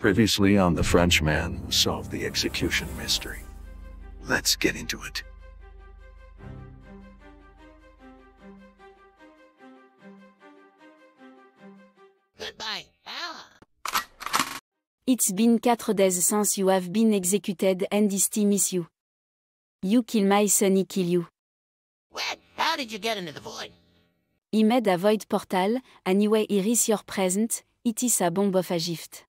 Previously on The Frenchman Who Solved the Execution Mystery. Let's get into it. Goodbye, Ella. It's been 4 days since you have been executed and this team miss you. You kill my son, he kill you. What? How did you get into the void? He made a void portal, anyway here is your present, it is a bomb of a gift.